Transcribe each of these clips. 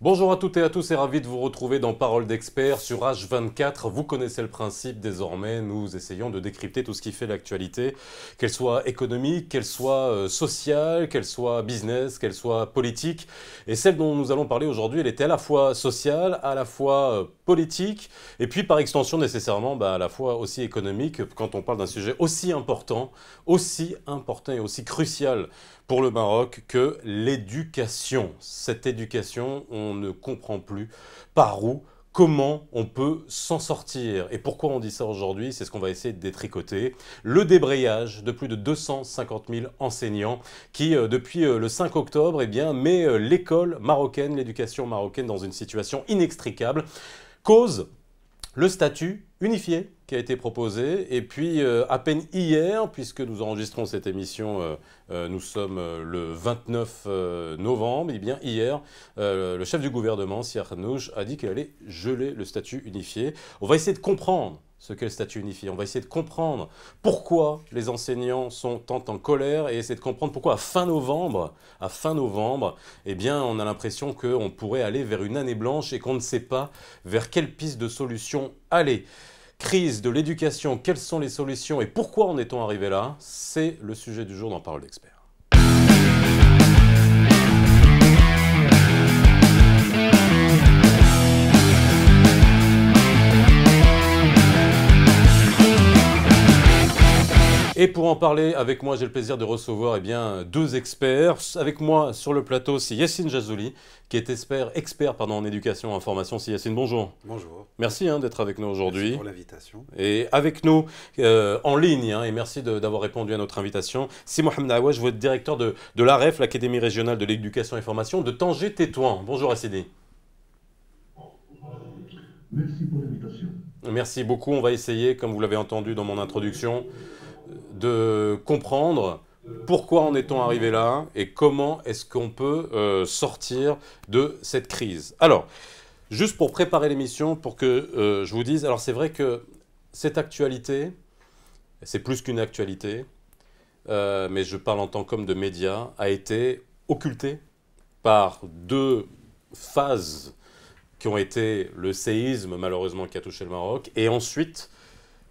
Bonjour à toutes et à tous et ravi de vous retrouver dans Parole d'experts sur H24. Vous connaissez le principe désormais, nous essayons de décrypter tout ce qui fait l'actualité, qu'elle soit économique, qu'elle soit euh, sociale, qu'elle soit business, qu'elle soit politique. Et celle dont nous allons parler aujourd'hui, elle était à la fois sociale, à la fois euh, politique, et puis par extension nécessairement bah, à la fois aussi économique quand on parle d'un sujet aussi important, aussi important et aussi crucial pour le Maroc que l'éducation. Cette éducation, on ne comprend plus par où comment on peut s'en sortir. Et pourquoi on dit ça aujourd'hui? C'est ce qu'on va essayer de détricoter. Le débrayage de plus de 250 000 enseignants qui, euh, depuis euh, le 5 octobre, eh bien, met euh, l'école marocaine, l'éducation marocaine dans une situation inextricable. Cause le statut unifié qui a été proposé. Et puis, euh, à peine hier, puisque nous enregistrons cette émission, euh, euh, nous sommes le 29 novembre, et eh bien hier, le chef du gouvernement, Nouj, a dit qu'il allait geler le statut unifié. On va essayer de comprendre ce qu'est le statut unifié. On va essayer de comprendre pourquoi les enseignants sont tant en colère et essayer de comprendre pourquoi à fin novembre, eh bien, on a l'impression qu'on pourrait aller vers une année blanche et qu'on ne sait pas vers quelle piste de solution aller. Crise de l'éducation, quelles sont les solutions et pourquoi en est-on arrivé là? C'est le sujet du jour dans Parole d'expert. Et pour en parler avec moi, j'ai le plaisir de recevoir eh bien, deux experts. Avec moi sur le plateau, c'est Yassine Jazouli, qui est expert, expert pardon, en éducation et en formation. C'est Yassine, bonjour. Bonjour. Merci hein, d'être avec nous aujourd'hui. Merci pour l'invitation. Et avec nous euh, en ligne, hein, et merci d'avoir répondu à notre invitation, c'est Mohamed Aouaj, vous êtes directeur de, de l'AREF, l'Académie régionale de l'éducation et formation de Tanger-Tétouan. Bonjour Assidi. Merci pour l'invitation. Merci beaucoup. On va essayer, comme vous l'avez entendu dans mon introduction, de comprendre pourquoi en est-on arrivé là et comment est-ce qu'on peut euh, sortir de cette crise. Alors, juste pour préparer l'émission, pour que euh, je vous dise, alors c'est vrai que cette actualité, c'est plus qu'une actualité, euh, mais je parle en tant qu'homme de médias, a été occultée par deux phases qui ont été le séisme malheureusement qui a touché le Maroc et ensuite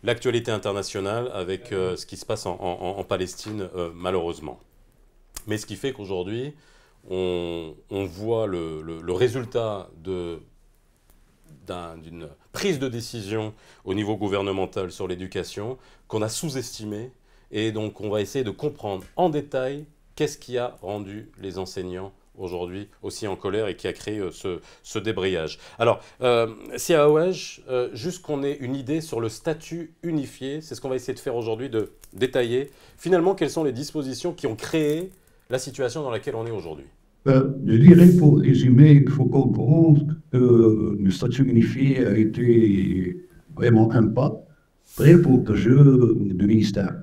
l'actualité internationale avec euh, ce qui se passe en, Palestine, euh, malheureusement. Mais ce qui fait qu'aujourd'hui, on, voit le, résultat d'une prise de décision au niveau gouvernemental sur l'éducation qu'on a sous-estimé. Et donc, on va essayer de comprendre en détail qu'est-ce qui a rendu les enseignants aujourd'hui aussi en colère et qui a créé euh, ce, débrayage. Alors, euh, si à euh, juste qu'on ait une idée sur le statut unifié, c'est ce qu'on va essayer de faire aujourd'hui, de détailler finalement quelles sont les dispositions qui ont créé la situation dans laquelle on est aujourd'hui. Euh, je dirais, pour résumer, il faut comprendre que le statut unifié a été vraiment un pas très jeu du ministère.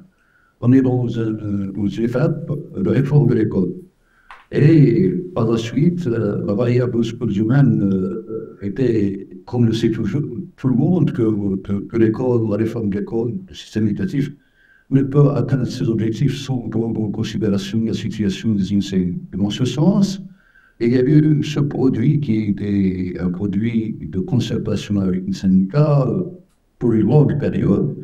On est dans une étape de réforme de l'école. Et par la suite, la variable ressources humaines euh, était, comme le sait toujours, tout le monde, que, l'école, la réforme de l'école, le système éducatif, ne peut atteindre ses objectifs sans prendre en considération la situation des enseignants. Dans ce sens, il y a eu ce produit qui était un produit de conservation avec un syndicat pour une longue période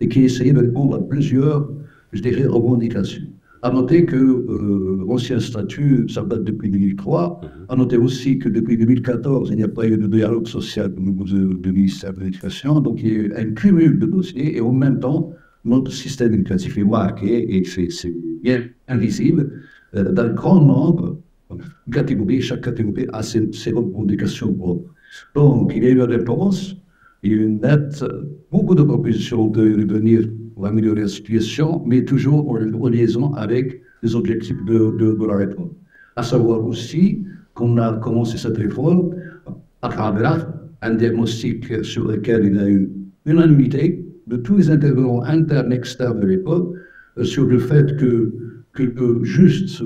et qui essayait de répondre à plusieurs, je dirais, revendications. À noter que euh, l'ancien statut, ça date depuis 2003. Mhm. À noter aussi que depuis 2014, il n'y a pas eu de dialogue social au niveau du ministère de l'Éducation. Donc il y a eu un cumul de dossiers et en même temps, notre système éducatif est marqué et c'est bien invisible euh, d'un grand nombre de catégories. Chaque catégorie a ses, ses revendications propres. Donc il y a eu une réponse, il y a eu une nette, beaucoup de propositions de revenir pour améliorer la situation, mais toujours en, liaison avec les objectifs de, de, la réforme. À savoir aussi qu'on a commencé cette réforme à travers un diagnostic sur lequel il y a eu unanimité de tous les intervenants internes et externes de l'école euh, sur le fait que, que, juste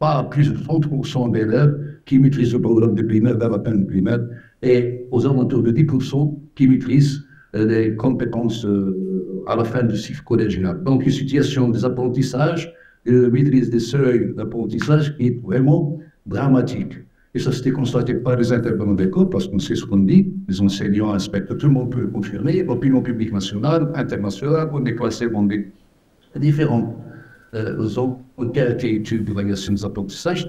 pas plus de 30% d'élèves qui maîtrisent le programme de primaire vers la peine primaire et aux alentours de 10% qui maîtrisent euh, les compétences euh, à la fin du cycle collégial. Donc, une situation des apprentissages, de maîtrise des seuils d'apprentissage qui est vraiment dramatique. Et ça s'était constaté par les intervenants d'école, parce qu'on sait ce qu'on dit, les enseignants inspecteurs, tout le monde peut confirmer, l'opinion publique nationale, internationale, on est classé dans des différentes euh, zones d'études d'évaluation des apprentissages,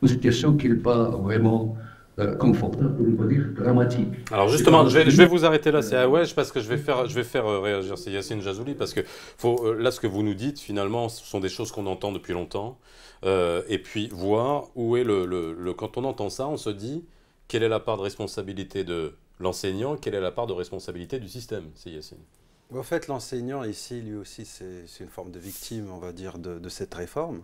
une situation qui n'est pas vraiment euh, confortable, pour ne pas dire dramatique. Alors justement, je vais, je vais, vous arrêter là, c'est Awesh, parce que je vais faire, je vais faire euh, réagir, c'est Yacine Jazouli, parce que faut, là, ce que vous nous dites, finalement, ce sont des choses qu'on entend depuis longtemps. Euh, et puis voir où est le, Quand on entend ça, on se dit quelle est la part de responsabilité de l'enseignant, quelle est la part de responsabilité du système, c'est Yacine. En fait, l'enseignant ici, lui aussi, c'est une forme de victime, on va dire, de, cette réforme,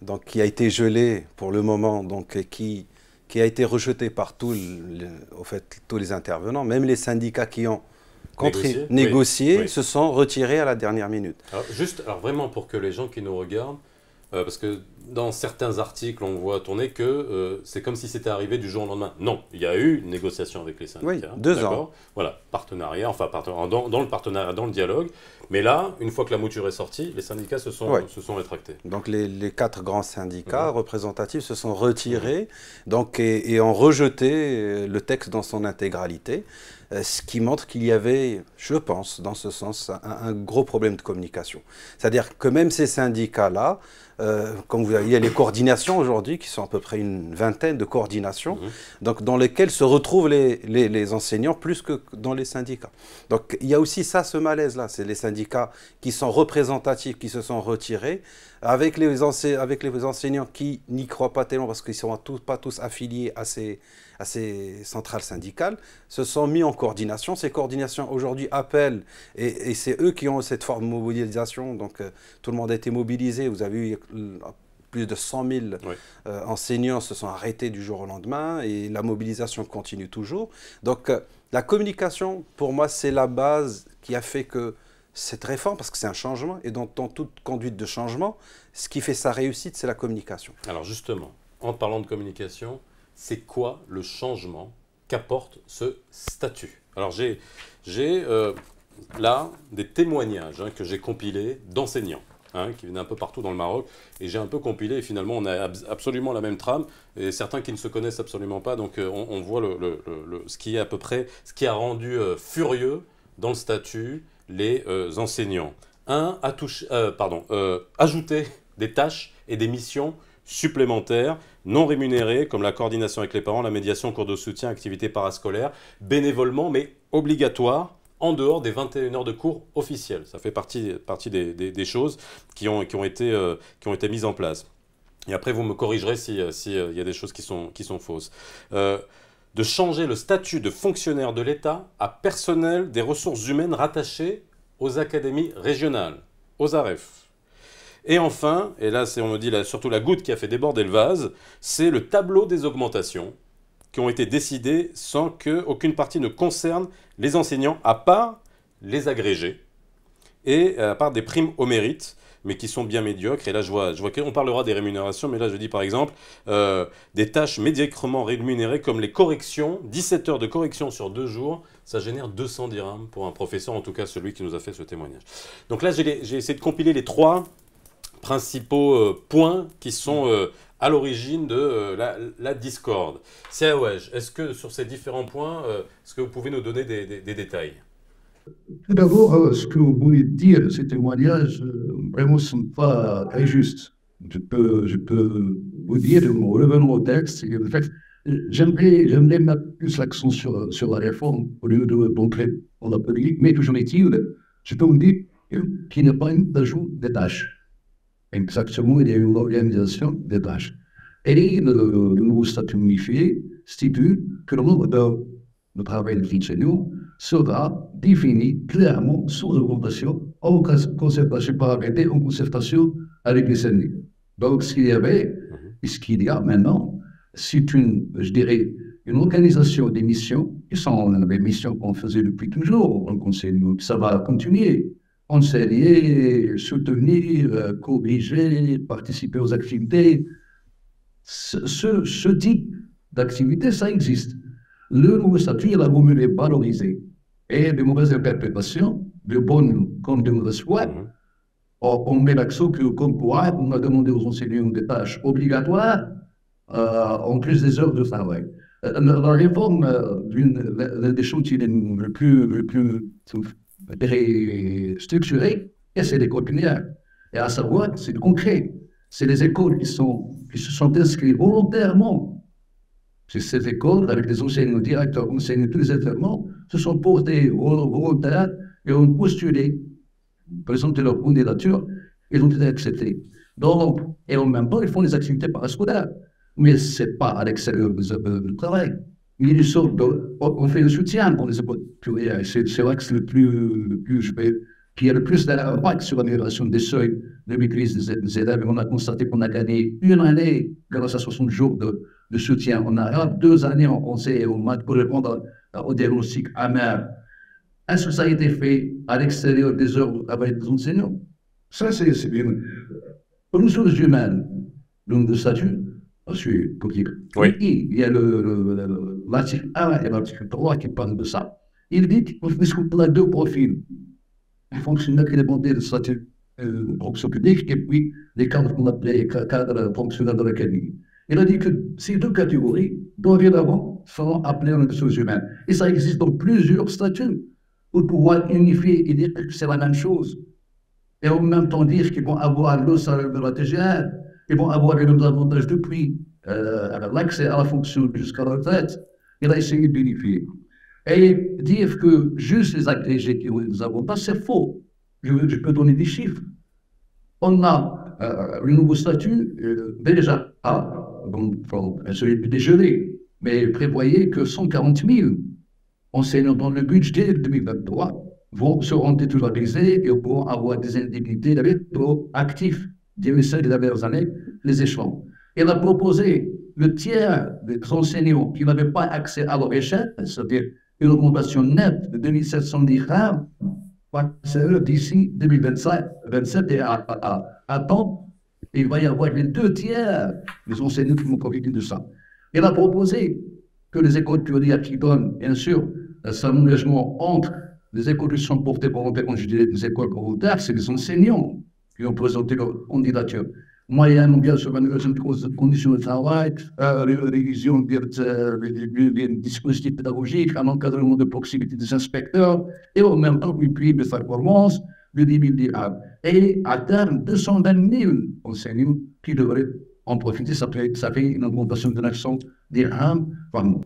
donc qui a été gelée pour le moment, donc qui, qui a été rejetée par tous, au fait, tous les intervenants, même les syndicats qui ont négocié, se sont retirés à la dernière minute. juste, alors vraiment pour que les gens qui nous regardent, euh, parce que dans certains articles, on voit tourner que euh, c'est comme si c'était arrivé du jour au lendemain. Non, il y a eu une négociation avec les syndicats. Oui, deux ans. Voilà, partenariat, enfin dans, dans, le partenariat, dans le dialogue. Mais là, une fois que la mouture est sortie, les syndicats se sont, se sont rétractés. Donc les, les quatre grands syndicats représentatifs se sont retirés donc, et, ont rejeté euh, le texte dans son intégralité. Euh, ce qui montre qu'il y avait, je pense, dans ce sens, un, gros problème de communication. C'est-à-dire que même ces syndicats-là, euh, comme vous voyez, il y a les coordinations aujourd'hui, qui sont à peu près une vingtaine de coordinations, mhm. donc dans lesquelles se retrouvent les, les, enseignants plus que dans les syndicats. Donc il y a aussi ça, ce malaise-là, c'est les syndicats qui sont représentatifs, qui se sont retirés, avec les, avec les enseignants qui n'y croient pas tellement parce qu'ils ne sont pas tous affiliés à ces, à ces centrales syndicales, se sont mis en coordination. Ces coordinations aujourd'hui appellent, et, c'est eux qui ont cette forme de mobilisation, donc euh, tout le monde a été mobilisé. Vous avez eu euh, plus de 100 000 euh, enseignants se sont arrêtés du jour au lendemain et la mobilisation continue toujours. Donc la communication, pour moi, c'est la base qui a fait que cette réforme, parce que c'est un changement, et dans, dans, toute conduite de changement, ce qui fait sa réussite, c'est la communication. Alors justement, en parlant de communication, c'est quoi le changement qu'apporte ce statut? Alors j'ai euh, là des témoignages hein, que j'ai compilés d'enseignants. Hein, qui viennent un peu partout dans le Maroc, et j'ai un peu compilé, et finalement on a absolument la même trame, et certains qui ne se connaissent absolument pas, donc euh, on, voit le, ce qui est à peu près, ce qui a rendu euh, furieux dans le statut les enseignants. Un, pardon, ajouter des tâches et des missions supplémentaires, non rémunérés, comme la coordination avec les parents, la médiation, cours de soutien, activités parascolaires, bénévolement, mais obligatoire en dehors des 21 heures de cours officiels. Ça fait partie, des, choses qui ont, qui, ont été, euh, qui ont été mises en place. Et après, vous me corrigerez s'il si, euh, euh, y a des choses qui sont, qui sont fausses. de changer le statut de fonctionnaire de l'État à personnel des ressources humaines rattachées aux académies régionales, aux AREF. Et enfin, et là c'est on me dit surtout la goutte qui a fait déborder le vase, c'est le tableau des augmentations qui ont été décidées sans qu'aucune partie ne concerne les enseignants, à part les agrégés, et à part des primes au mérite, mais qui sont bien médiocres. Et là, je vois, je vois qu'on parlera des rémunérations, mais là, je dis par exemple euh, des tâches médiocrement rémunérées comme les corrections, 17 heures de correction sur deux jours, ça génère 200 dirhams pour un professeur, en tout cas celui qui nous a fait ce témoignage. Donc là, j'ai essayé de compiler les trois principaux euh, points qui sont euh, à l'origine de euh, la, discorde. C'est est-ce que sur ces différents points, est-ce que vous pouvez nous donner des, détails? Tout d'abord, ce que vous voulez dire, ces témoignages, vraiment, ne sont pas injustes. Je peux, je peux vous dire, en revenant au texte, en fait, j'aimerais, j'aimerais mettre plus l'accent sur, sur la réforme au lieu de montrer dans la politique, mais toujours est-il, je peux vous dire qu'il n'y a pas un ajout des tâches exactement, il y a une organisation des tâches. Et le, nouveau statut unifié stipule que le nombre d'heures de travail de l'enseignant sera défini clairement sous augmentation en concertation par arrêté, en concertation avec les syndicats. Donc, ce qu'il y avait, mhm. et ce qu'il y a maintenant, c'est une, je dirais, une organisation des missions, qui sont les missions qu'on faisait depuis toujours, on conseil, ça va continuer enseigner, soutenir, euh, corriger, participer aux activités. Ce, ce, type d'activité, ça existe. Le nouveau statut, il a voulu les valoriser. Et de mauvaises interprétations, de bonnes comme de mauvaises foi, mhm. on met l'accent que, comme quoi, on a demandé aux enseignants des tâches obligatoires, en plus des heures de travail. La réforme, l'une des choses qui est le plus, le plus structurée, c'est l'école primaire. Et à savoir, c'est concret. C'est les écoles qui, sont, qui se sont inscrites volontairement. C'est ces écoles, avec les enseignants directeurs, enseignants, tous les intervenants, se sont portés volontaires et ont postulé, présenté leur candidature, ils ont été acceptés. Donc, et en même temps, ils font des activités parascolaires mais ce n'est pas à l'extérieur du travail. On fait le soutien pour les écoles C'est vrai que c'est le plus, le plus je vais, qui a le plus d'impact sur l'amélioration des seuils de maîtrise des, élèves. On a constaté qu'on a gagné une année grâce à 60 jours de, soutien en arabe, deux années en conseil et au pour répondre au diagnostic amer. Est-ce que ça a été fait à l'extérieur des de travail des enseignants? Ça, c'est bien. Pour les humaines, donc de statut, Oui. Il y a l'article 1 et l'article 3 qui parlent de ça. Il dit y a deux profils. Les fonctionnaires qui dépendaient de statut euh, fonction publique et puis les cadres qu'on appelait cadres fonctionnaires de l'académie. Il a dit que ces deux catégories, dorénavant, seront appelées en ressources humaines. Et ça existe dans plusieurs statuts pour pouvoir unifier et dire que c'est la même chose. Et en même temps dire qu'ils vont avoir le salaire de la TGR, ils vont avoir les mêmes avantages depuis euh, l'accès à la fonction jusqu'à la retraite. Il a essayé de vérifier. Et dire que juste les agrégés qui ont les avantages, c'est faux. Je, peux donner des chiffres. On a euh, le nouveau statut euh, déjà à celui du déjeuner, mais prévoyez que 140 000 enseignants dans le budget 2023 vont seront titularisés et pourront avoir des indemnités actifs des dernières années, les échelons. Il a proposé le tiers des enseignants qui n'avaient pas accès à leur échelle, c'est-à-dire une augmentation nette de 2710 dirhams, d'ici 2027 et à, temps, il va y avoir les deux tiers des enseignants qui vont profiter de ça. Il a proposé que les écoles primaires qui donnent, bien sûr, un engagement entre les écoles qui sont portées volontaires, je dirais des écoles volontaires, c'est les enseignants qui ont présenté leur candidature. Moyenne bien sûr, l'amélioration des conditions de travail, euh, révision des dispositifs pédagogiques, un encadrement de proximité des inspecteurs, et en même temps, puis de performance, le débit des Et à terme, 220 000 enseignants qui devraient en profiter. Ça fait, une augmentation de 900 dirhams par mois.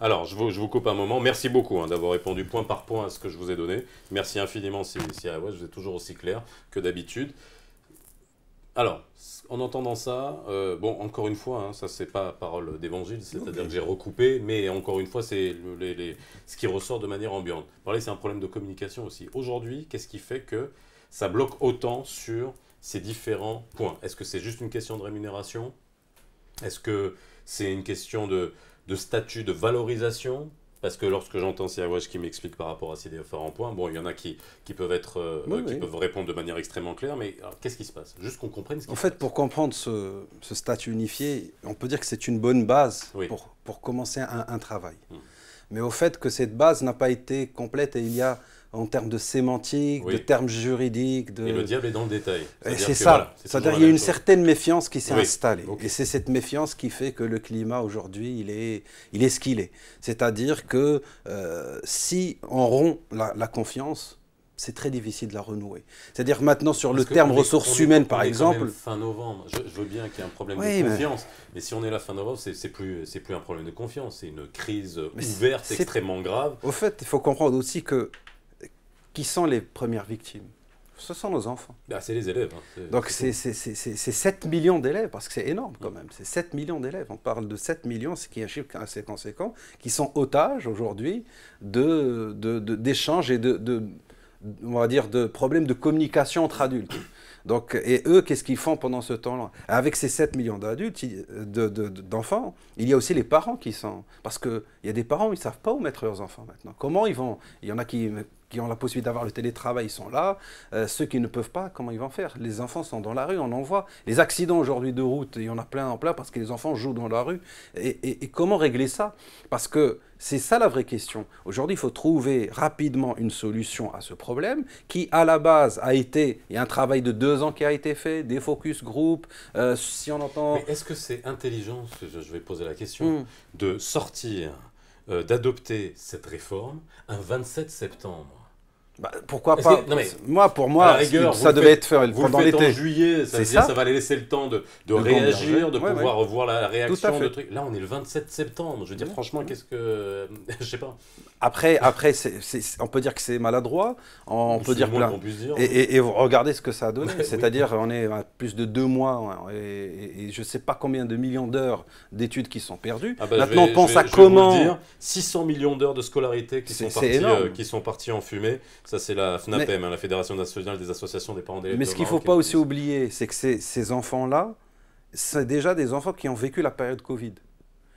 Alors, je vous, coupe un moment. Merci beaucoup hein, d'avoir répondu point par point à ce que je vous ai donné. Merci infiniment, si, si ouais, je vous ai toujours aussi clair que d'habitude. Alors, en entendant ça, euh, bon, encore une fois, hein, ça c'est pas parole d'évangile, c'est-à-dire que j'ai recoupé, mais encore une fois, c'est ce qui ressort de manière ambiante. Parler, c'est un problème de communication aussi. Aujourd'hui, qu'est-ce qui fait que ça bloque autant sur ces différents points? Est-ce que c'est juste une question de rémunération? Est-ce que c'est une question de statut, de valorisation? Parce que lorsque j'entends Siawash qui m'explique par rapport à ces différents points, bon, il y en a qui, qui peuvent être, euh, qui peuvent répondre de manière extrêmement claire, mais qu'est-ce qui se passe? Juste qu'on comprenne ce qui En fait, pour comprendre ce, ce, statut unifié, on peut dire que c'est une bonne base pour, pour commencer un, un travail. Hmm. Mais au fait que cette base n'a pas été complète et il y a en termes de sémantique, de termes juridiques. De... Et le diable est dans le détail. C'est ça. C'est-à-dire qu'il y a une certaine méfiance qui s'est installée. Et c'est cette méfiance qui fait que le climat aujourd'hui, il est, il est ce qu'il est. C'est-à-dire que euh, si on rompt la, confiance, c'est très difficile de la renouer. C'est-à-dire maintenant sur le terme ressources humaines, par exemple. fin novembre, je, veux bien qu'il y ait un problème de confiance, mais... si on est là fin novembre, c'est plus, plus un problème de confiance, c'est une crise ouverte, extrêmement grave. Au fait, il faut comprendre aussi que qui sont les premières victimes? Ce sont nos enfants. Bah, c'est les élèves. Hein. Donc c'est 7 millions d'élèves, parce que c'est énorme quand même. C'est 7 millions d'élèves. On parle de 7 millions, ce qui est un chiffre assez conséquent, qui sont otages aujourd'hui d'échanges de, de, et de, on va dire, de problèmes de communication entre adultes. Donc, et eux, qu'est-ce qu'ils font pendant ce temps-là? Avec ces 7 millions d'adultes, d'enfants, il y a aussi les parents qui sont... Parce qu'il y a des parents, ils ne savent pas où mettre leurs enfants maintenant. Comment ils vont... Il y en a qui qui ont la possibilité d'avoir le télétravail, ils sont là. Euh, ceux qui ne peuvent pas, comment ils vont faire? Les enfants sont dans la rue, on en voit. Les accidents aujourd'hui de route, il y en a plein en plein parce que les enfants jouent dans la rue. Et, comment régler ça? Parce que c'est ça la vraie question. Aujourd'hui, il faut trouver rapidement une solution à ce problème qui, à la base, a été, il y a un travail de deux ans qui a été fait, des focus group, euh, si on entend... Mais est-ce que c'est intelligent, je vais poser la question, hmm. de sortir, d'adopter cette réforme un 27 septembre bah, pourquoi pas Moi, pour moi, ça devait être fait pendant l'été. en juillet, ça, ça. ça va laisser le temps de, de, réagir, de pouvoir revoir la, réaction de trucs. Là, on est le 27 septembre. Je veux dire, franchement, qu'est-ce que. Je sais pas. Après, après on peut dire que c'est maladroit. On peut dire que. puisse dire. Et, et, regardez ce que ça a donné. C'est-à-dire, on est à plus de deux mois et, je ne sais pas combien de millions d'heures d'études qui sont perdues. Ah bah, Maintenant, on pense à comment. Vous dire, 600 millions d'heures de scolarité qui sont, euh, qui sont partis en fumée. Ça, c'est la FNAPEM, hein, la Fédération nationale des associations des parents d'élèves. Mais ce qu'il ne faut pas aussi oublier, c'est que ces, ces enfants-là, c'est déjà des enfants qui ont vécu la période Covid.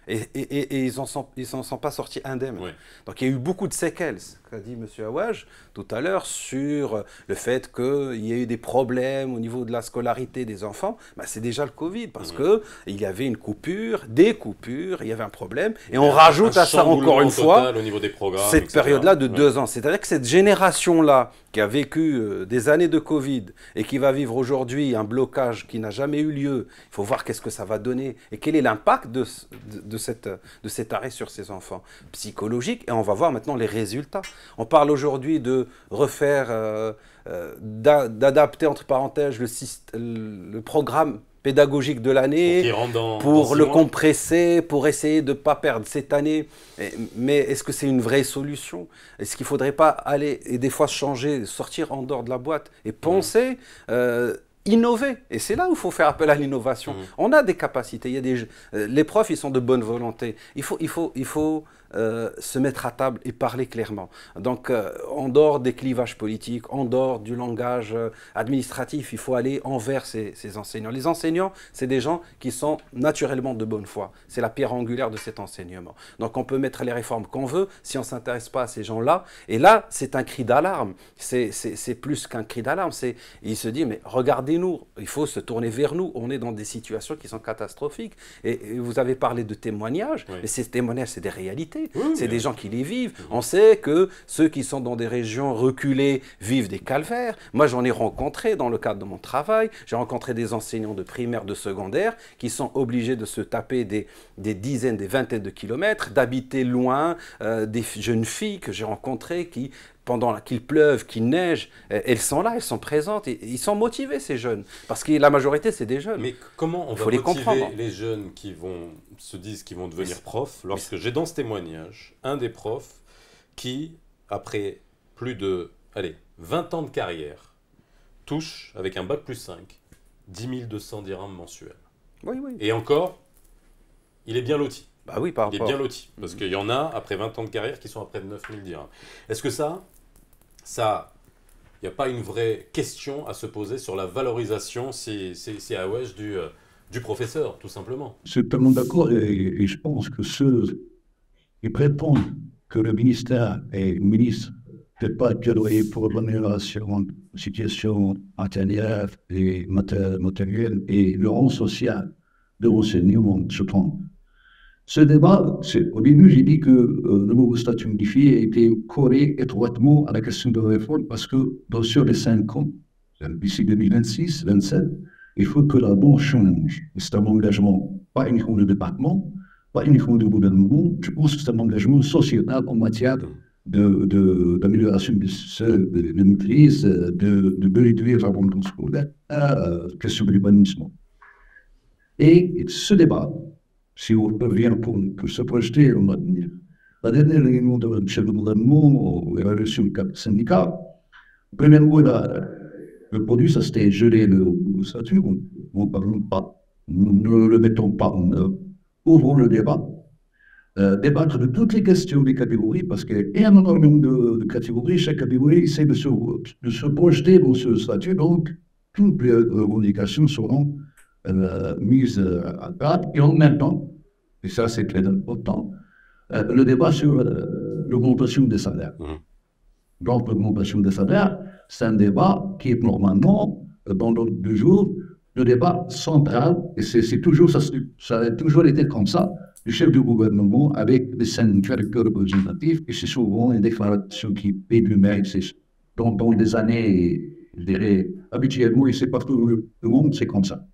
Et, et, et, ils n'en sont, sont, pas sortis indemnes. Donc il y a eu beaucoup de séquelles, qu'a dit M. Awaj tout à l'heure, sur le fait qu'il y a eu des problèmes au niveau de la scolarité des enfants. Bah, c'est déjà le Covid, parce que qu'il y avait une coupure, des coupures, il y avait un problème. Et on rajoute à ça encore une fois au niveau des cette période-là de deux ans. C'est-à-dire que cette génération-là, qui a vécu euh, des années de Covid et qui va vivre aujourd'hui un blocage qui n'a jamais eu lieu, il faut voir qu'est-ce que ça va donner et quel est l'impact de, de, cette, de cet arrêt sur ces enfants psychologiques. Et on va voir maintenant les résultats. On parle aujourd'hui de refaire, euh, euh, d'adapter entre parenthèses le, le programme pédagogique de l'année, pour, le compresser, pour essayer de ne pas perdre cette année. Mais est-ce que c'est une vraie solution? Est-ce qu'il ne faudrait pas aller et des fois changer, sortir en dehors de la boîte et penser euh, innover. Et c'est là où il faut faire appel à l'innovation. Mmh. On a des capacités. Il y a des, euh, les profs, ils sont de bonne volonté. Il faut, il faut, il faut euh, se mettre à table et parler clairement. Donc, euh, en dehors des clivages politiques, en dehors du langage administratif, il faut aller envers ces, ces enseignants. Les enseignants, c'est des gens qui sont naturellement de bonne foi. C'est la pierre angulaire de cet enseignement. Donc, on peut mettre les réformes qu'on veut si on ne s'intéresse pas à ces gens-là. Et là, c'est un cri d'alarme. C'est plus qu'un cri d'alarme. Il se dit, mais regardez nous il faut se tourner vers nous. On est dans des situations qui sont catastrophiques. Et, vous avez parlé de témoignages, mais ces témoignages, c'est des réalités. C'est des gens qui les vivent. On sait que ceux qui sont dans des régions reculées vivent des calvaires. Moi, j'en ai rencontré dans le cadre de mon travail. J'ai rencontré des enseignants de primaire, de secondaire, qui sont obligés de se taper des, des dizaines, des vingtaines de kilomètres, d'habiter loin, euh, des jeunes filles que j'ai rencontrées qui pendant qu'il pleuve, qu'il neige, elles sont là, elles sont présentes, et ils sont motivés ces jeunes, parce que la majorité c'est des jeunes. Mais comment on va motiver les, comprendre. les jeunes qui vont se disent qu'ils vont devenir profs lorsque j'ai dans ce témoignage un des profs qui, après plus de allez, 20 ans de carrière, touche avec un bac plus 5 10 200 dirhams mensuels. Oui, oui. Et encore, il est bien loti. Bah oui, par Il est bien loti. Parce qu'il y en a, après 20 ans de carrière, qui sont à près de 9000 dirhams. Est-ce que ça, ça, il n'y a pas une vraie question à se poser sur la valorisation, c'est à Wesh du, euh, du professeur, tout simplement Je suis totalement d'accord et, je pense que ceux qui prétendent que le ministère et le ministre ne peut pas plaidoyer pour l'amélioration de la situation intérieure et matérielle et le rang social de l'enseignement se trompent. Ce débat, au début, j'ai dit que euh, le nouveau statut modifié a été corrélé étroitement à la question de la réforme parce que dans, sur les cinq ans, d'ici 2026, 2027, il faut que la banque change. C'est un engagement, pas uniquement du département, pas uniquement du gouvernement, je pense que c'est un engagement sociétal en matière d'amélioration de, de, de, de, maîtrise, de, de réduire l'abondance scolaire à la question de l'urbanisme. Et ce débat, si on revient pour que se projeter au l'avenir. La dernière réunion de chef de gouvernement, il a reçu le syndicat, le premier mot, le produit, ça c'était geler le, statut, on ne le mettons pas en œuvre, ouvrons le débat. Euh, débattre de toutes les questions des catégories, parce qu'il y a énormément de, de catégories, chaque catégorie essaie de se, de se projeter dans ce statut, donc toutes les revendications seront euh, mise euh, à table, et en même temps, et ça c'est très important, euh, le débat sur l'augmentation des salaires. Mmh. l'augmentation des salaires, c'est un débat qui est normalement, euh, dans l'ordre du jour, le débat central, et c'est toujours, ça, ça a toujours été comme ça, le chef du gouvernement avec les syndicats représentatifs, et c'est souvent une déclaration qui paie du mérite. Dans, dans des années, je dirais, habituellement, et c'est pas tout le monde, c'est comme ça.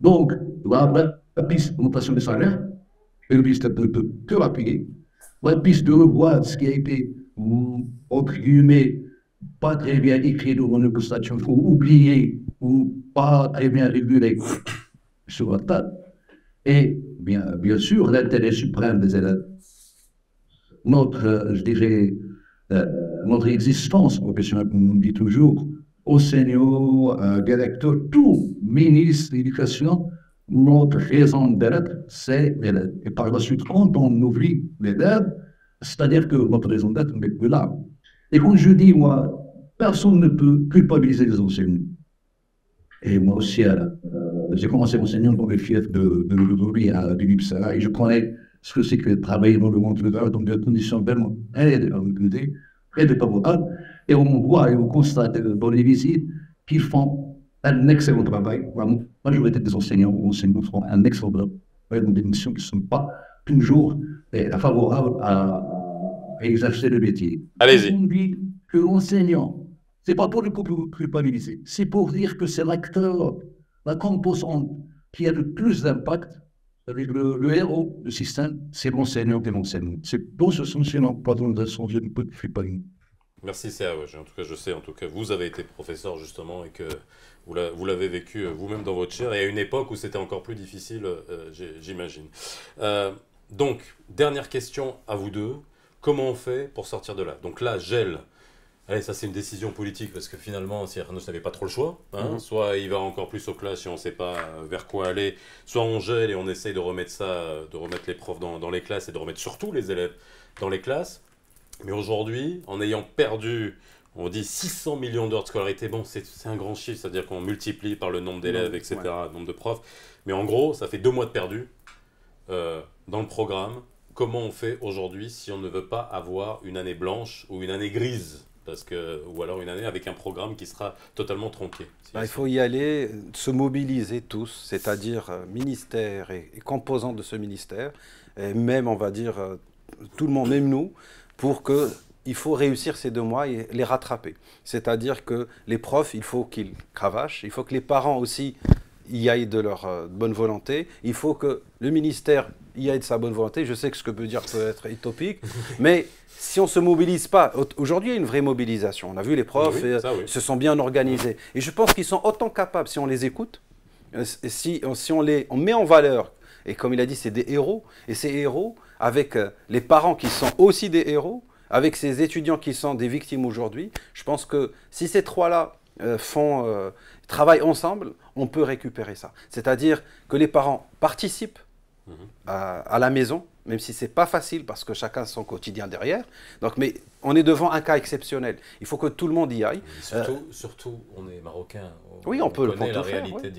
Donc, la, la piste d'augmentation des salaires, le ministère ne peut que l'appuyer. La piste de revoir ce qui a été, entre guillemets, pas très bien écrit dans une constatation, faut oublier ou pas très bien régulé sur la table. Et bien, bien sûr, l'intérêt suprême des élèves. Notre, je dirais, euh, notre existence comme on dit toujours, enseignants, euh, directeurs, tout ministre de l'éducation, notre raison d'être, c'est l'élève. Et par la suite, quand on oublie l'élève, c'est-à-dire que notre raison d'être n'est plus là. Et quand je dis, moi, personne ne peut culpabiliser les enseignants. Et moi aussi, euh, j'ai commencé enseigner dans les fiefs de, de l'Audouri à l'UNIPSA et je connais ce que c'est que travailler dans le monde rural dans des conditions vraiment aides et de favorables. Et on voit et on constate dans les visites qu'ils font un excellent travail. La majorité des enseignants ou enseignants font un excellent travail dans des missions qui ne sont pas toujours eh, favorables à, exercer le métier. Allez-y. On dit que l'enseignant c'est pas pour le culpabiliser, c'est pour dire que c'est l'acteur, la composante qui a le plus d'impact avec le, héros du système, c'est l'enseignant et l'enseignant. C'est dans ce sens-là, pas dans le sens de culpabiliser. Merci Serge. En tout cas, je sais, en tout cas, vous avez été professeur justement et que vous l'avez vécu euh, vous-même dans votre chair et à une époque où c'était encore plus difficile, euh, j'imagine. Euh, donc, dernière question à vous deux. Comment on fait pour sortir de là Donc là, gel Allez, ça c'est une décision politique parce que finalement, si Arnaud n'avait pas trop le choix, hein, mhm. soit il va encore plus au clash et on ne sait pas euh, vers quoi aller, soit on gèle et on essaye de remettre ça, euh, de remettre les profs dans, les classes et de remettre surtout les élèves dans les classes. Mais aujourd'hui, en ayant perdu, on dit 600 millions d'heures de scolarité, bon, c'est un grand chiffre, c'est-à-dire qu'on multiplie par le nombre d'élèves, etc., le nombre de profs. Mais en gros, ça fait deux mois de perdu euh, dans le programme. Comment on fait aujourd'hui si on ne veut pas avoir une année blanche ou une année grise parce que, ou alors une année avec un programme qui sera totalement tronqué. Bah, il faut y aller, se mobiliser tous, c'est-à-dire euh, ministère et, composants de ce ministère, et même, on va dire, euh, tout le monde, même nous, pour que il faut réussir ces deux mois et les rattraper. C'est-à-dire que les profs, il faut qu'ils cravachent, il faut que les parents aussi y aillent de leur euh, bonne volonté, il faut que le ministère y aille de sa bonne volonté. Je sais que ce que peut dire peut être utopique, mais si on ne se mobilise pas, aujourd'hui il y a une vraie mobilisation. On a vu les profs euh, se sont bien organisés. Et je pense qu'ils sont autant capables, si on les écoute, euh, si, si on les on met en valeur, et comme il a dit, c'est des héros, et ces héros, avec euh, les parents qui sont aussi des héros, avec ces étudiants qui sont des victimes aujourd'hui, je pense que si ces trois-là font, travaillent ensemble, on peut récupérer ça. C'est-à-dire que les parents participent mhm. à la maison, même si c'est pas facile parce que chacun a son quotidien derrière. Donc, mais on est devant un cas exceptionnel. Il faut que tout le monde y aille. Surtout, euh, surtout on est marocain. oui, on, peut le la réalité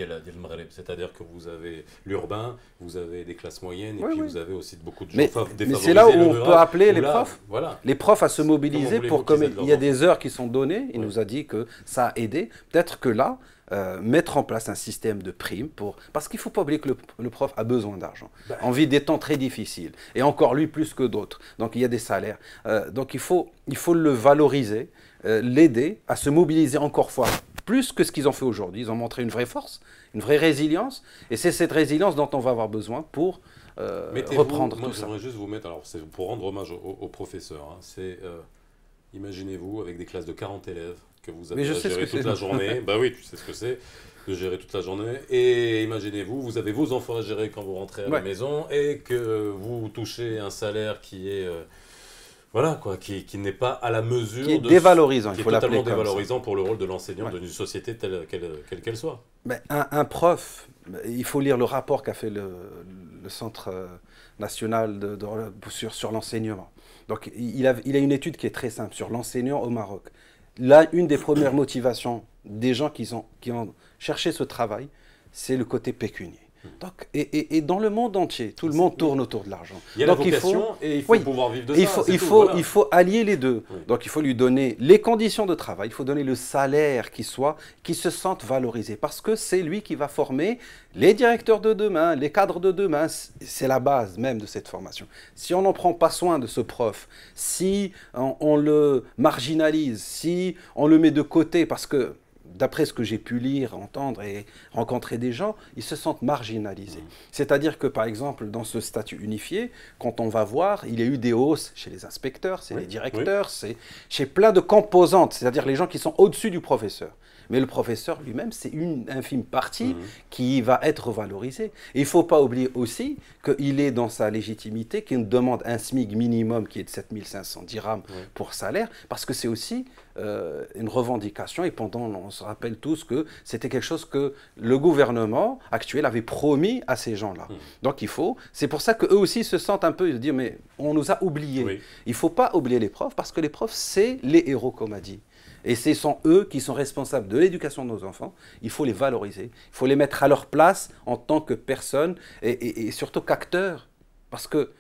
C'est-à-dire que vous avez l'urbain, vous avez des classes moyennes, et puis vous avez aussi beaucoup de gens mais, mais c'est là où on peut appeler les profs, voilà. les profs à se mobiliser pour comme il y a des heures qui sont données. Il nous a dit que ça a aidé. Peut-être que là, euh, mettre en place un système de primes pour... Parce qu'il ne faut pas oublier que le, prof a besoin d'argent. Ben. On vit des temps très difficiles. Et encore lui plus que d'autres. Donc il y a des salaires. Euh, donc il faut, il faut le valoriser, euh, l'aider à se mobiliser encore fois plus que ce qu'ils ont fait aujourd'hui. Ils ont montré une vraie force, une vraie résilience. Et c'est cette résilience dont on va avoir besoin pour reprendre moi, tout ça. J'aimerais juste vous mettre, alors c'est pour rendre hommage aux, professeurs, hein. c'est, imaginez-vous, avec des classes de 40 élèves, que vous avez géré toute la journée. bah oui, tu sais ce que c'est de gérer toute la journée. Et imaginez-vous, vous avez vos enfants à gérer quand vous rentrez à la maison et que vous touchez un salaire qui est euh, voilà quoi, qui, qui n'est pas à la mesure qui est dévalorisant, il faut totalement dévalorisant pour le rôle de l'enseignant d'une société telle qu'elle qu'elle soit. Mais un, prof, il faut lire le rapport qu'a fait le, le, Centre euh, national de, sur, sur l'enseignement. Donc il a, il a une étude qui est très simple sur l'enseignant au Maroc là, une des premières motivations des gens qui, ont cherché ce travail, c'est le côté pécunier. Donc, et, et, dans le monde entier, tout le monde tourne autour de l'argent. Il y a la vocation et il faut pouvoir vivre de. Il faut, il, faut, il faut allier les deux. Donc il faut lui donner les conditions de travail, il faut donner le salaire qui soit, qui se sente valorisé. Parce que c'est lui qui va former les directeurs de demain, les cadres de demain. C'est la base même de cette formation. Si on n'en prend pas soin de ce prof, si on, on le marginalise, si on le met de côté parce que d'après ce que j'ai pu lire, entendre et rencontrer des gens, ils se sentent marginalisés. Mmh. C'est-à-dire que, par exemple, dans ce statut unifié, quand on va voir, il y a eu des hausses chez les inspecteurs, c'est les directeurs, c'est chez plein de composantes, c'est-à-dire les gens qui sont au-dessus du professeur. Mais le professeur lui-même, c'est une infime partie mmh. qui va être valorisée. il ne faut pas oublier aussi qu'il est dans sa légitimité, qu'il demande un SMIC minimum qui est de 7500 dirhams pour salaire, parce que c'est aussi euh, une revendication. Et pendant, on se rappelle tous que c'était quelque chose que le gouvernement actuel avait promis à ces gens-là. Mmh. Donc il faut, c'est pour ça qu'eux aussi se sentent un peu, de dire, mais on nous a oubliés. Il ne faut pas oublier les profs, parce que les profs, c'est les héros, comme a dit. Et ce sont eux qui sont responsables de l'éducation de nos enfants. Il faut les valoriser. Il faut les mettre à leur place en tant que personnes et, surtout qu'acteurs. Parce que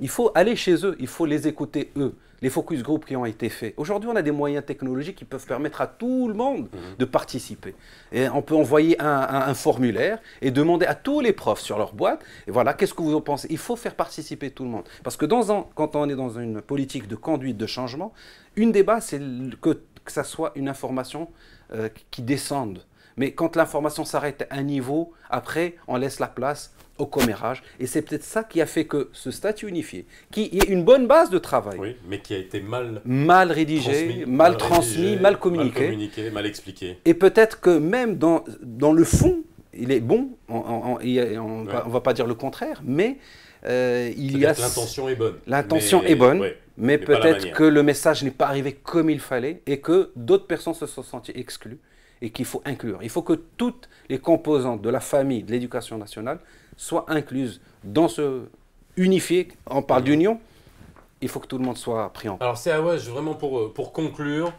il faut aller chez eux, il faut les écouter eux. Les focus groups qui ont été faits. Aujourd'hui, on a des moyens technologiques qui peuvent permettre à tout le monde mhm. de participer. Et on peut envoyer un, formulaire et demander à tous les profs sur leur boîte, et voilà, qu'est-ce que vous en pensez? Il faut faire participer tout le monde. Parce que dans un, quand on est dans une politique de conduite de changement, une des bases, c'est que que ça soit une information euh, qui descende. Mais quand l'information s'arrête à un niveau, après, on laisse la place au commérage. Et c'est peut-être ça qui a fait que ce statut unifié, qui est une bonne base de travail, oui, mais qui a été mal, mal rédigé, mal, transmis, mal communiqué, mal, communiqué, mal expliqué. Et peut-être que même dans, dans le fond, il est bon, on ne va pas dire le contraire, mais euh, il y a... L'intention est bonne. L'intention est bonne, mais, peut-être que le message n'est pas arrivé comme il fallait et que d'autres personnes se sont senties exclues et qu'il faut inclure. Il faut que toutes les composantes de la famille, de l'éducation nationale, soient incluses dans ce unifié. On parle d'union, il faut que tout le monde soit pris en compte. Alors c'est ouais, vraiment pour, euh, pour conclure,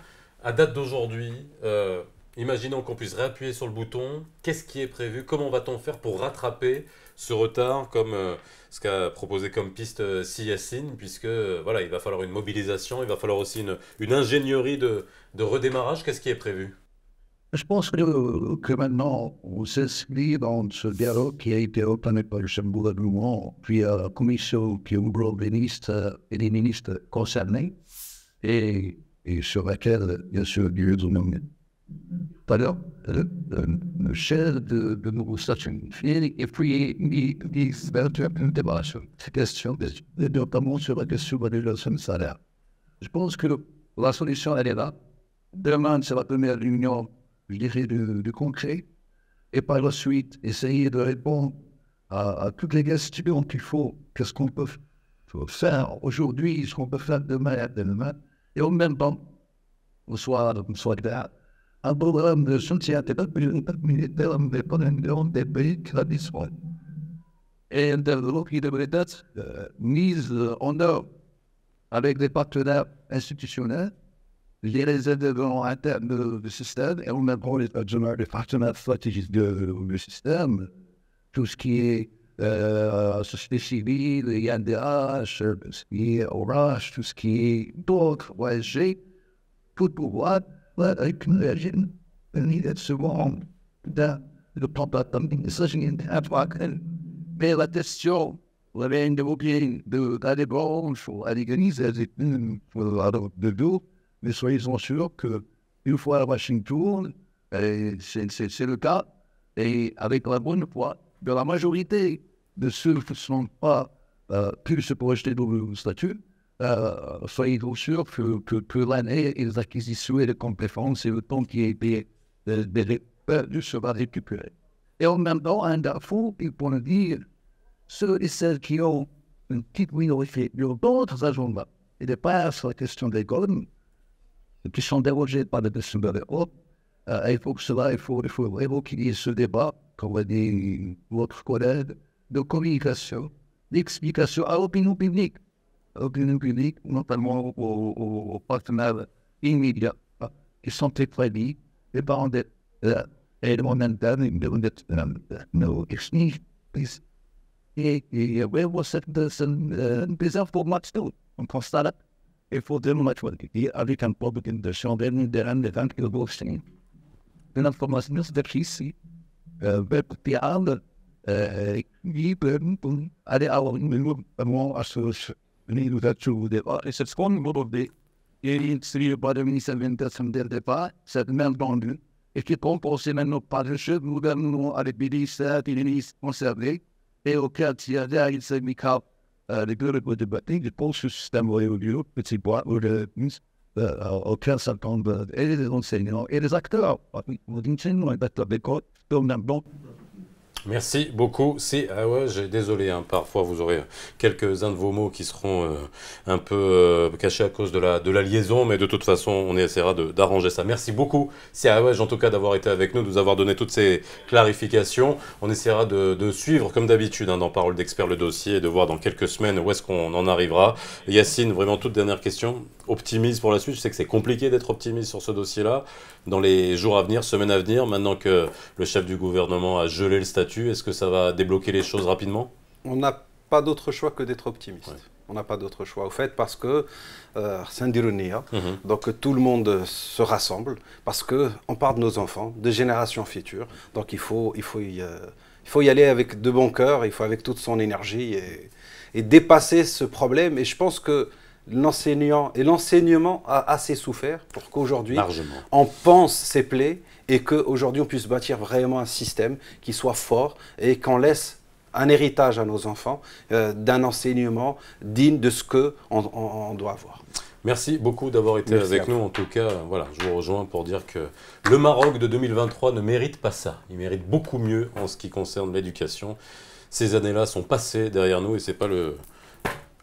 à date d'aujourd'hui, euh, imaginons qu'on puisse réappuyer sur le bouton, qu'est-ce qui est prévu? Comment va-t-on faire pour rattraper ce retard comme euh, ce qu'a proposé comme piste euh, Siyassine, puisque euh, voilà, il va falloir une mobilisation, il va falloir aussi une, ingénierie de, redémarrage. Qu'est-ce qui est prévu? Je pense que, que maintenant, on s'inscrit dans ce dialogue qui a été entamé par le gouvernement, puis la commission qui ouvre les ministres et les ministres concernés, et, et sur laquelle, bien sûr, Dieu nous alors, le, le chef de, de et puis il faire un débat sur cette question, notamment sur la question de l'élection de salaire. Je pense que la solution, elle est là. Demain, c'est la première réunion, je dirais, de, de concret. Et par la suite, essayer de répondre à, à toutes les questions qu'il faut. Qu'est-ce qu'on peut faire aujourd'hui, ce qu'on peut faire demain demain. Et en même temps, on soit, on soit là un programme de soutien militaire indépendant des pays traditionnels. Et un développement qui devrait être euh, mis en œuvre avec des partenaires institutionnels, les réserves internes du système et en même temps les partenaires stratégiques du système, tout ce qui est euh, société civile, INDH, tout ce qui est Orange, tout ce qui est d'autres OSG, pour pouvoir but I can imagine the need at souvent de mais la question la veine de mais soyez sûrs que une fois à Washington c'est le cas. Et avec la bonne foi de la majorité de ceux qui ne sont pas euh, pu se projeter dans le statut euh, soyez sûr que, que, que l'année les acquisitions et les compétences et le temps qui a été perdu sera récupéré. Et en même temps, un défaut, il faut le dire, ceux et celles qui ont une petite minorité dans d'autres agendas et dépassent la question des gones, qui sont dérogés par la question de l'Europe, euh, il faut que cela, il faut, il faut vraiment qu'il y ait ce débat, comme l'a dit votre collègue, de communication, d'explication à l'opinion publique l'opinion publique, notamment aux, aux, partenaires immédiats, qui sont très les parents d'être et en interne, nos techniques, please. Et, et moi, c'est un bizarre pour. On constate, il faut dire, moi, avec un problème de chambre, de rendre des gens qui vont signer. Une information de ici, euh, piano, euh, libre, aller avoir une minute, vraiment, ce niveau de Et c'est ce qu'on. Il pas de ministère de dès le départ, c'est même. Et qui maintenant les ministres conservés, et auquel il y a il s'est mis cap, les bureaux de bâtiment, je pense que le système au lieu, petit bois, ou le auquel s'attendent, les enseignants, et les acteurs. L'enseignement est à l'école, comme d'un bon. Merci beaucoup. Si, ah ouais, j'ai désolé, hein, parfois vous aurez quelques-uns de vos mots qui seront euh, un peu euh, cachés à cause de la, de la liaison, mais de toute façon, on essaiera d'arranger ça. Merci beaucoup, si, ah ouais, en tout cas, d'avoir été avec nous, de nous avoir donné toutes ces clarifications. On essaiera de, de suivre, comme d'habitude, hein, dans Parole d'expert, le dossier et de voir dans quelques semaines où est-ce qu'on en arrivera. Yacine, vraiment toute dernière question? Optimiste pour la suite. Je sais que c'est compliqué d'être optimiste sur ce dossier-là. Dans les jours à venir, semaines à venir, maintenant que le chef du gouvernement a gelé le statut, est-ce que ça va débloquer les choses rapidement? On n'a pas d'autre choix que d'être optimiste. On n'a pas d'autre choix, au fait, parce que euh, c'est une ironie. Hein. Mhm. Donc tout le monde se rassemble, parce qu'on parle de nos enfants, de générations futures. Donc il faut, il, faut y, euh, il faut y aller avec de bon cœur, il faut avec toute son énergie et, et dépasser ce problème. Et je pense que l'enseignant et l'enseignement a assez souffert pour qu'aujourd'hui on pense ses plaies et qu'aujourd'hui on puisse bâtir vraiment un système qui soit fort et qu'on laisse un héritage à nos enfants euh, d'un enseignement digne de ce qu'on on, doit avoir. Merci beaucoup d'avoir été avec nous. En tout cas, voilà, je vous rejoins pour dire que le Maroc de 2023 ne mérite pas ça. Il mérite beaucoup mieux en ce qui concerne l'éducation. Ces années-là sont passées derrière nous et c'est pas le,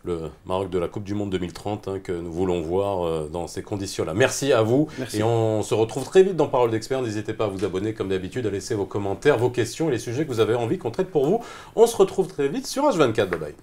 le Maroc de la Coupe du Monde 2030 hein, que nous voulons voir euh, dans ces conditions-là. Merci à vous et on se retrouve très vite dans Parole d'experts. N'hésitez pas à vous abonner comme d'habitude, à laisser vos commentaires, vos questions et les sujets que vous avez envie qu'on traite pour vous. On se retrouve très vite sur H24. Bye bye.